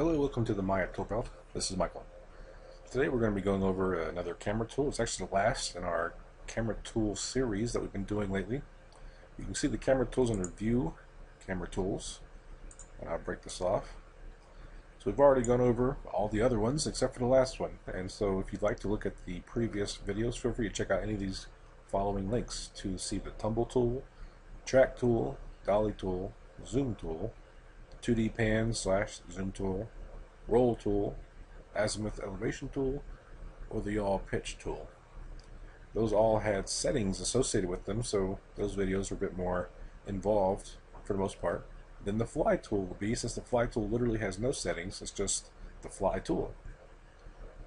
Hello, welcome to the Maya Tool Belt. This is Michael. Today we're going to be going over another camera tool. It's actually the last in our camera tool series that we've been doing lately. You can see the camera tools under View, Camera Tools, and I'll break this off. So we've already gone over all the other ones except for the last one. And so if you'd like to look at the previous videos, feel free to check out any of these following links to see the Tumble tool, Track tool, Dolly tool, Zoom tool, 2D pan slash zoom tool, roll tool, azimuth elevation tool, or the yaw pitch tool. Those all had settings associated with them, so those videos were a bit more involved for the most part than the fly tool will be, since the fly tool literally has no settings, it's just the fly tool.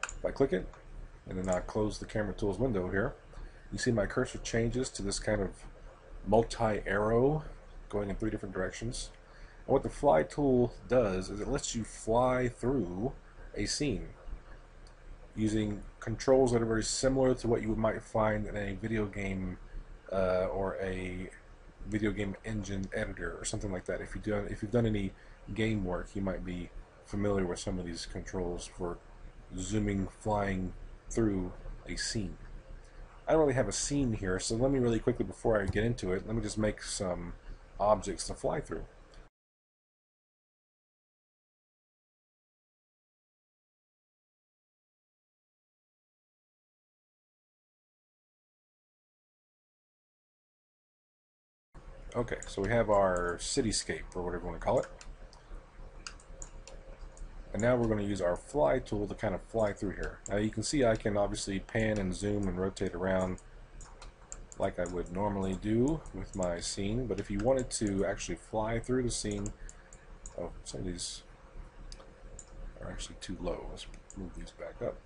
If I click it, and then I close the camera tools window here, you see my cursor changes to this kind of multi-arrow going in three different directions. And what the fly tool does is it lets you fly through a scene using controls that are very similar to what you might find in a video game uh, or a video game engine editor or something like that. If you do, if you've done any game work, you might be familiar with some of these controls for zooming, flying through a scene. I don't really have a scene here, so let me really quickly before I get into it, let me just make some objects to fly through. Okay, so we have our cityscape, or whatever you want to call it. And now we're going to use our fly tool to kind of fly through here. Now you can see I can obviously pan and zoom and rotate around like I would normally do with my scene, but if you wanted to actually fly through the scene, oh, some of these are actually too low. Let's move these back up.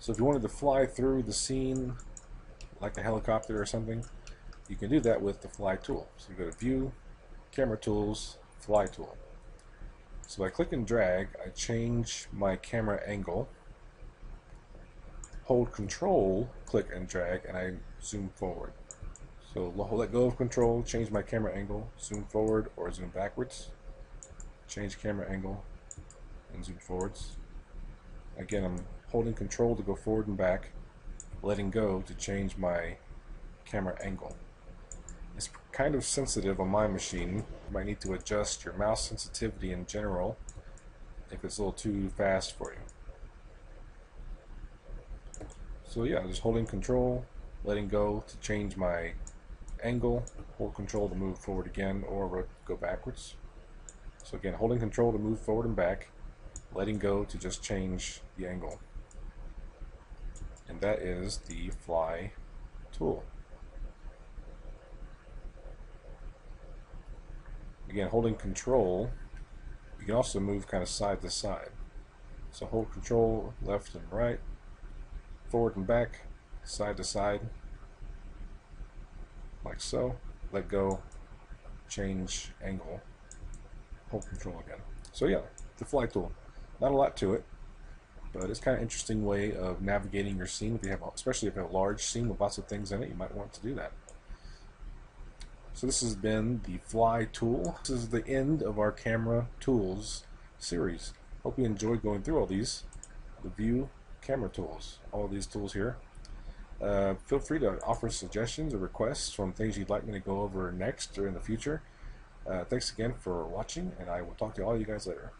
So if you wanted to fly through the scene like a helicopter or something, you can do that with the fly tool. So you go to view, camera tools, fly tool. So by click and drag, I change my camera angle, hold control, click and drag, and I zoom forward. So let go of control, change my camera angle, zoom forward or zoom backwards, change camera angle, and zoom forwards. Again, I'm holding control to go forward and back, letting go to change my camera angle. Kind of sensitive on my machine. You might need to adjust your mouse sensitivity in general if it's a little too fast for you. So yeah, just holding control, letting go to change my angle, hold control to move forward again or go backwards. So again, holding control to move forward and back, letting go to just change the angle. And that is the fly tool. Again, holding control, you can also move kind of side to side. So hold control left and right, forward and back, side to side, like so. Let go, change angle, hold control again. So yeah, the fly tool. Not a lot to it, but it's kind of interesting way of navigating your scene. If you have, especially if you have a large scene with lots of things in it, you might want to do that. So this has been the Fly tool. This is the end of our camera tools series. Hope you enjoyed going through all these. The View camera tools, all these tools here. Uh, feel free to offer suggestions or requests from things you'd like me to go over next or in the future. Uh, thanks again for watching, and I will talk to all you guys later.